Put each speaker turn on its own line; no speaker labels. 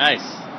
Nice.